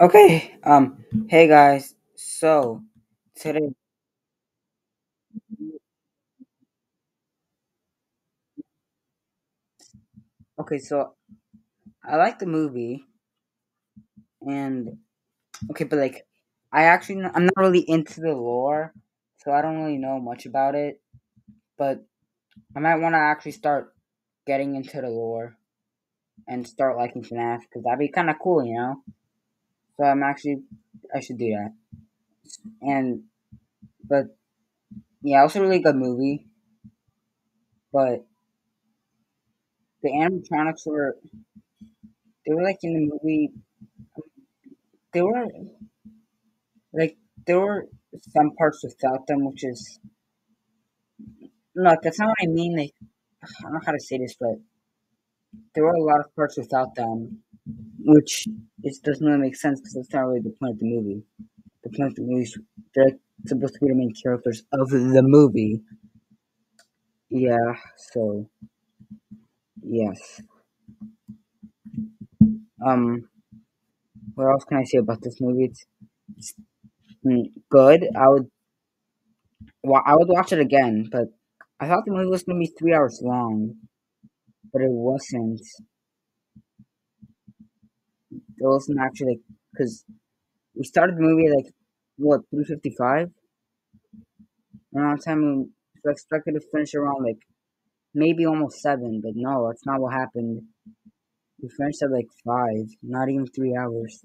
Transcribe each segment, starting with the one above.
Okay. Um. Hey guys. So today. Okay. So I like the movie, and okay, but like, I actually I'm not really into the lore, so I don't really know much about it. But I might want to actually start getting into the lore and start liking FNAF because that'd be kind of cool, you know. So I'm actually I should do that. And but yeah, it was a really good movie. But the animatronics were they were like in the movie. They were like there were some parts without them, which is look. That's not what I mean. Like I don't know how to say this, but there were a lot of parts without them, which it doesn't really make sense because that's not really the point of the movie. The point of the movie is they're supposed to be the main characters of the movie. Yeah. So yes. Um. What else can I say about this movie? It's, it's mm, good. I would. Well, I would watch it again, but I thought the movie was gonna be three hours long, but it wasn't. It wasn't actually because we started the movie like what three fifty five. Around time we expected to finish around like maybe almost seven, but no, that's not what happened. We finished at like five, not even three hours.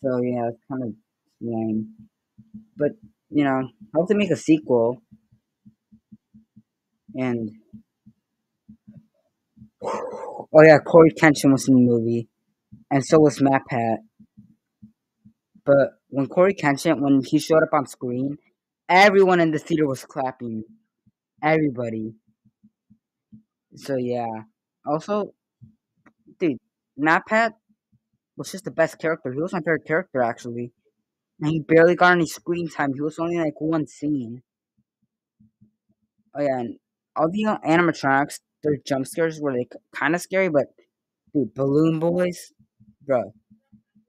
So yeah, it's kind of lame. But you know, hope to make a sequel. And oh yeah, Cory Kenshin was in the movie, and so was MatPat. But when Cory Kenshin, when he showed up on screen, everyone in the theater was clapping. Everybody. So yeah. Also, dude, MatPat was just the best character. He was my favorite character actually. And he barely got any screen time. He was only like one scene. Oh yeah, and all the animatronics, their jump scares were like kind of scary, but dude, Balloon Boys, bro,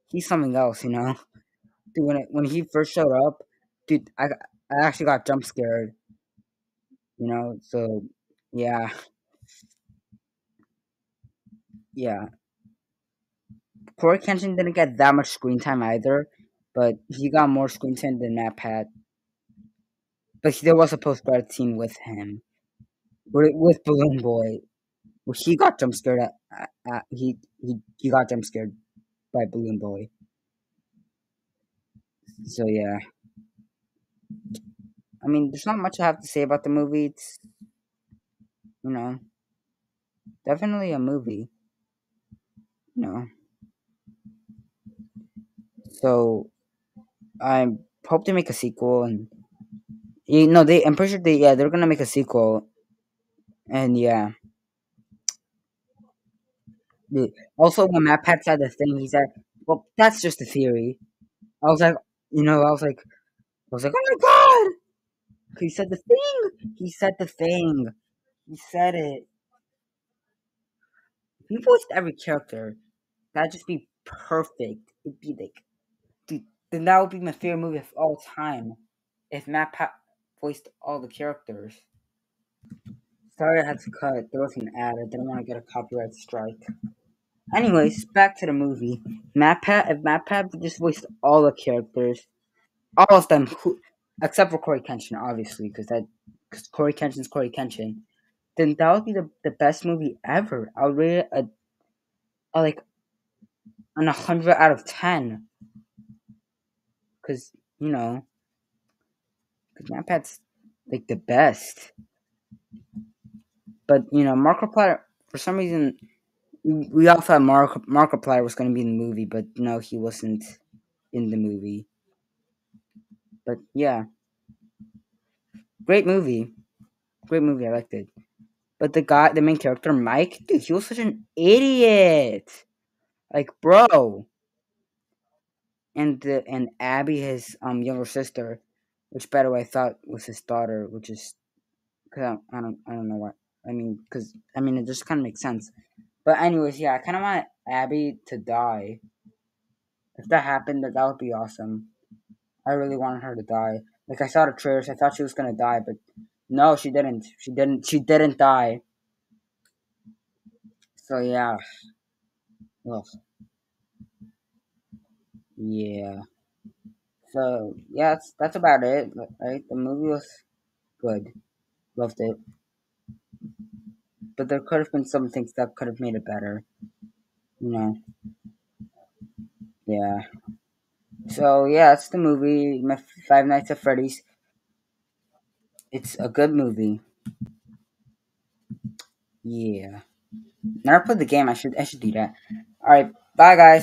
he's something else, you know. Dude, when it, when he first showed up, dude, I I actually got jump scared, you know. So yeah, yeah. Cory Kenshin didn't get that much screen time either, but he got more screen time than MatPat. But there was a post credit scene with him, with, Balloon Boy. He got jump scared at, at, at he, he he got jump scared by Balloon Boy. So yeah, I mean, there's not much I have to say about the movie. It's you know, definitely a movie. You know, so I hope they make a sequel and you know they. I'm pretty sure they yeah they're gonna make a sequel, and yeah. Dude, Also, when MatPat said the thing, he said, "Well, that's just a theory." I was like, you know, I was like, I was like, "Oh my god!" He said the thing. He said the thing. He said it. If he voiced every character, that'd just be perfect. It'd be like, dude, then that would be my favorite movie of all time. If MatPat voiced all the characters. Sorry, I had to cut. There was an ad. I didn't want to get a copyright strike. Anyways, back to the movie. Matt if Matt just voiced all the characters, all of them, who, except for Cory Kenshin, obviously, because that, because Cory Kenshin's Cory Kenshin, then that would be the, the best movie ever. I would rate it a, a like an hundred out of ten. Because you know, because Matt like the best. But you know, Markiplier for some reason we all thought Mark Markiplier was going to be in the movie, but no, he wasn't in the movie. But yeah, great movie, great movie. I liked it. But the guy, the main character, Mike, dude, he was such an idiot. Like, bro. And the and Abby, his um younger sister, which by the way I thought was his daughter, which is because I, I don't I don't know what I mean because I mean it just kind of makes sense. But anyways, yeah, I kind of want Abby to die. If that happened, that, that would be awesome. I really wanted her to die. Like I saw the trailers, I thought she was gonna die, but no, she didn't. She didn't. She didn't die. So yeah. Ugh. Yeah. So yeah, that's that's about it. Right? The movie was good. Loved it. But there could have been some things that could have made it better. You know. Yeah. So yeah, it's the movie. My Five Nights at Freddy's. It's a good movie. Yeah. Never played the game. I should I should do that. All right. Bye guys.